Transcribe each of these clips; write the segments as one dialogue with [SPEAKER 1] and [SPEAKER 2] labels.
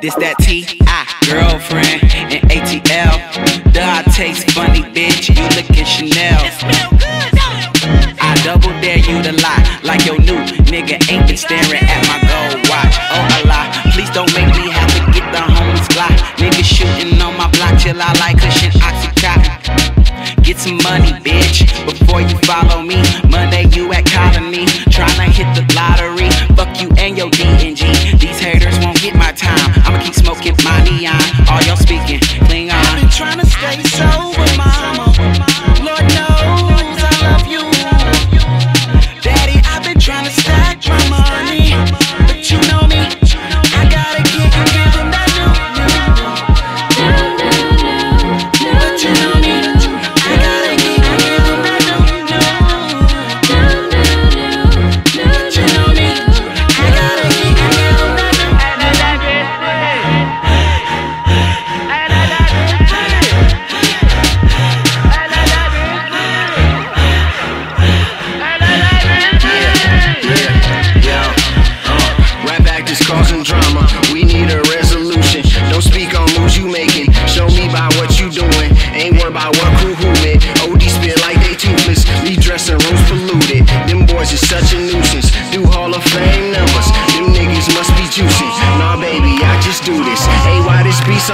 [SPEAKER 1] This that T.I. girlfriend and ATL. The I taste funny, bitch. You lookin' Chanel. I double dare you to lie, like your new nigga ain't been staring at my gold some money, bitch, before you follow me. Monday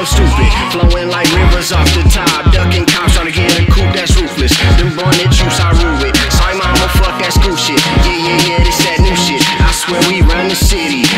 [SPEAKER 2] stupid? Flowing like rivers off the top. Ducking cops trying to get a coupe that's ruthless. Them bonnet juice, I rule it. Sorry, mama, fuck that school shit. Yeah, yeah, yeah, this that new shit. I swear we run the city.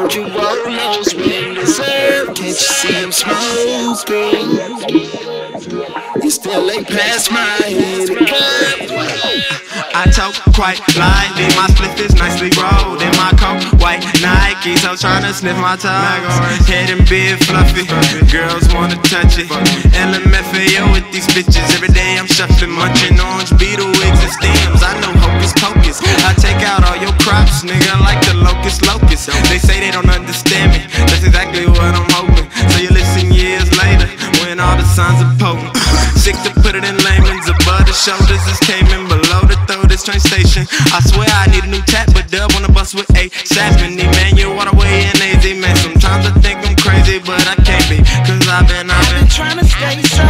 [SPEAKER 3] Won't you those windows up? Can't you see I'm smoking? You still ain't past my head
[SPEAKER 4] I talk quite lightly, my spliff is nicely rolled in my coat, white Nikes. I'm tryna sniff my toes, head and beard fluffy. Girls wanna touch it. LMFAO with these bitches every day. I'm shuffling, munching understand me. That's exactly what I'm hoping. So you listen years later when all the signs are potent. Sick to put it in layman's above the shoulders is came in below the throat. this train station. I swear I need a new tap, but dub on the bus with a sap and Emmanuel Waterway and AZ man. Sometimes I think I'm crazy, but I can't be. Cause I've been, I've been, I've been
[SPEAKER 5] trying to stay strong.